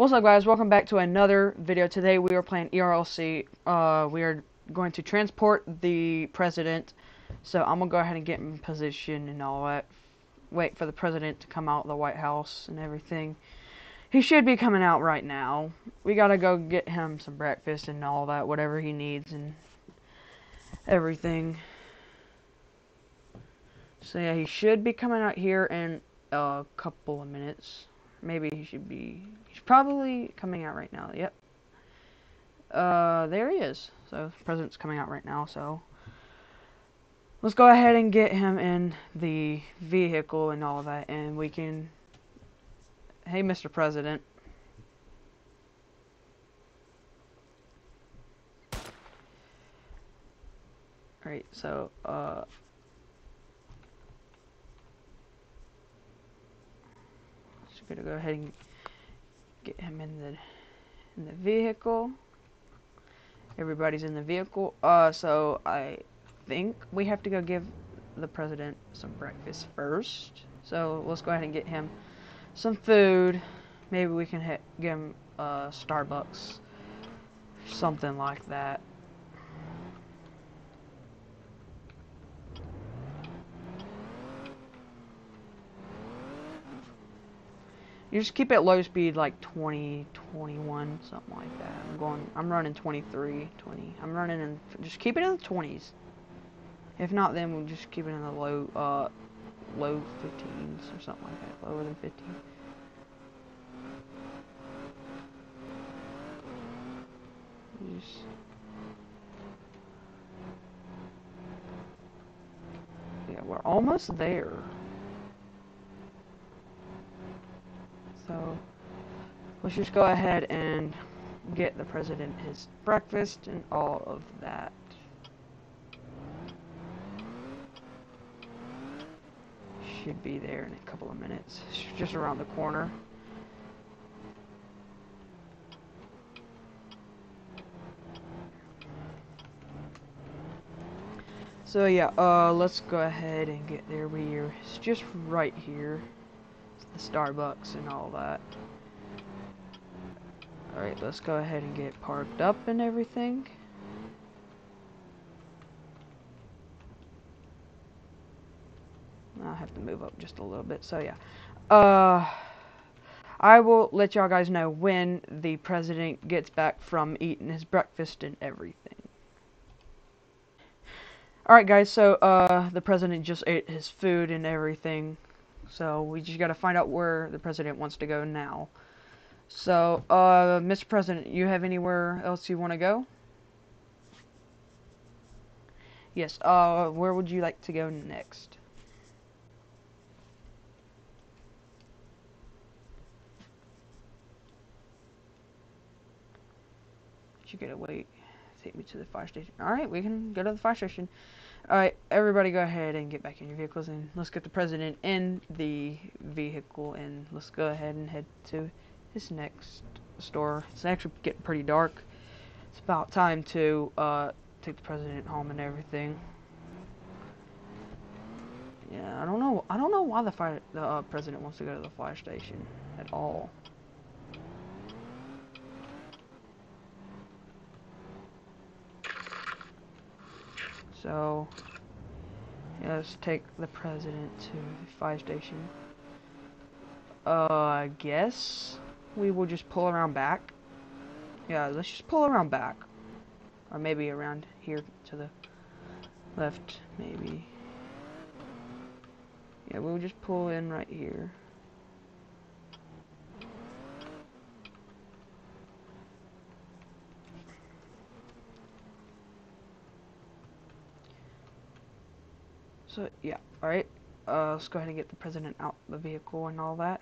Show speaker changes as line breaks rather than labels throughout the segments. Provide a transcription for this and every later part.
What's up guys, welcome back to another video. Today we are playing ERLC. Uh, we are going to transport the president. So I'm gonna go ahead and get in position and all that. Wait for the president to come out of the White House and everything. He should be coming out right now. We gotta go get him some breakfast and all that, whatever he needs and everything. So yeah, he should be coming out here in a couple of minutes. Maybe he should be. He's probably coming out right now. Yep. Uh, there he is. So the president's coming out right now. So let's go ahead and get him in the vehicle and all that, and we can. Hey, Mr. President. Alright, so, uh, gonna go ahead and get him in the in the vehicle. Everybody's in the vehicle. Uh, so I think we have to go give the president some breakfast first. So let's go ahead and get him some food. Maybe we can hit, give him uh, Starbucks, something like that. You just keep it low speed like 20, 21, something like that. I'm going, I'm running 23, 20. I'm running in, just keep it in the 20s. If not, then we'll just keep it in the low, uh, low 15s or something like that, lower than 15. Just, yeah, we're almost there. So let's just go ahead and get the president his breakfast and all of that. Should be there in a couple of minutes. just around the corner. So yeah, uh, let's go ahead and get there. We're it's just right here It's the Starbucks and all that. Alright, let's go ahead and get parked up and everything. I'll have to move up just a little bit, so yeah. Uh, I will let y'all guys know when the president gets back from eating his breakfast and everything. Alright guys, so uh, the president just ate his food and everything. So we just got to find out where the president wants to go now. So, uh, Mr. President, you have anywhere else you want to go? Yes, uh, where would you like to go next? You gotta wait. Take me to the fire station. Alright, we can go to the fire station. Alright, everybody go ahead and get back in your vehicles and let's get the president in the vehicle and let's go ahead and head to his next store. It's actually getting pretty dark. It's about time to uh, take the president home and everything. Yeah, I don't know. I don't know why the fire, the uh, president wants to go to the fire station at all. So, yeah, let's take the president to the fire station. Uh, I guess we will just pull around back. Yeah, let's just pull around back. Or maybe around here to the left, maybe. Yeah, we'll just pull in right here. So, yeah, alright. Uh, let's go ahead and get the president out the vehicle and all that.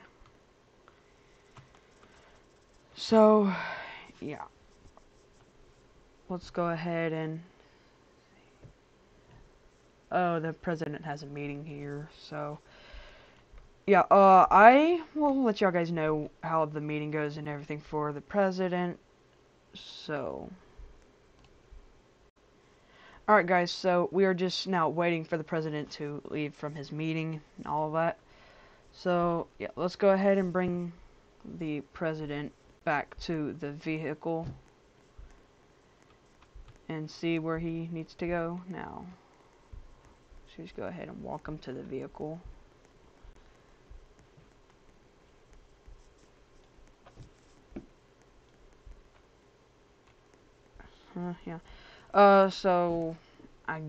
So, yeah. Let's go ahead and... Oh, the president has a meeting here, so... Yeah, uh, I will let y'all guys know how the meeting goes and everything for the president. So... Alright guys, so we are just now waiting for the president to leave from his meeting and all of that. So, yeah, let's go ahead and bring the president back to the vehicle and see where he needs to go now. So just go ahead and walk him to the vehicle. Uh, yeah. Uh, so I,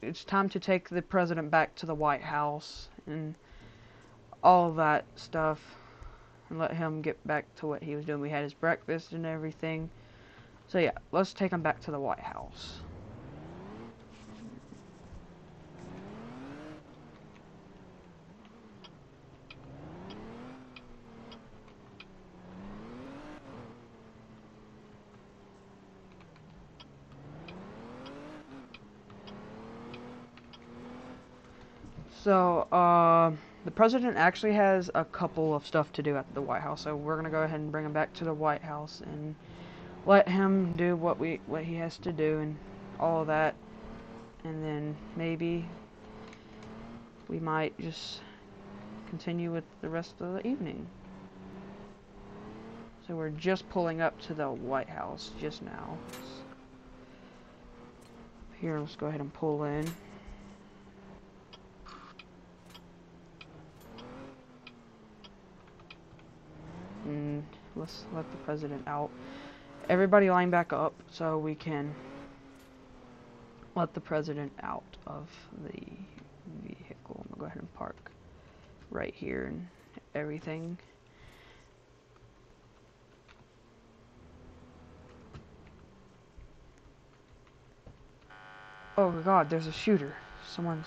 it's time to take the president back to the White House and all that stuff, and let him get back to what he was doing. We had his breakfast and everything. So yeah, let's take him back to the White House. So, uh, the president actually has a couple of stuff to do at the White House, so we're gonna go ahead and bring him back to the White House and let him do what we what he has to do and all of that, and then maybe we might just continue with the rest of the evening. So we're just pulling up to the White House just now. Here, let's go ahead and pull in. And let's let the president out. Everybody line back up so we can let the president out of the vehicle. I'm gonna go ahead and park right here and everything. Oh god, there's a shooter. Someone's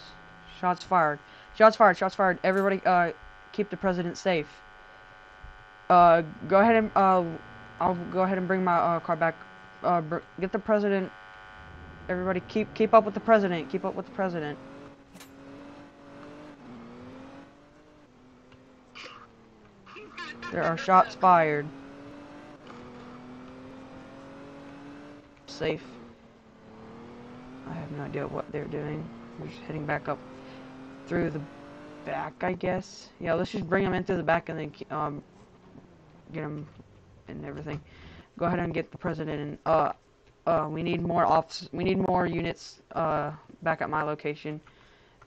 shots fired. Shots fired, shots fired. Everybody uh keep the president safe. Uh, go ahead and, uh, I'll go ahead and bring my, uh, car back. Uh, get the president. Everybody keep, keep up with the president. Keep up with the president. There are shots fired. Safe. I have no idea what they're doing. We're just heading back up through the back, I guess. Yeah, let's just bring them into the back and then, um, get him and everything. Go ahead and get the president and uh uh we need more office we need more units uh back at my location.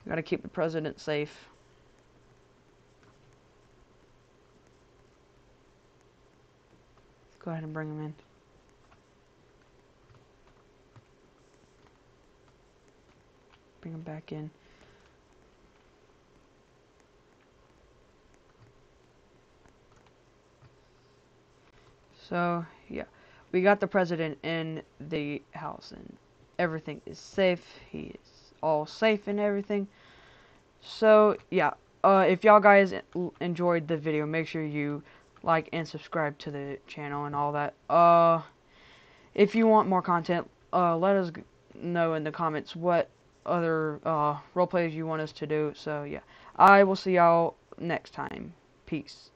We gotta keep the president safe. Go ahead and bring him in. Bring him back in. So, yeah. We got the president in the house and everything is safe. He is all safe and everything. So, yeah. Uh, if y'all guys enjoyed the video, make sure you like and subscribe to the channel and all that. Uh, if you want more content, uh, let us know in the comments what other uh, role plays you want us to do. So, yeah. I will see y'all next time. Peace.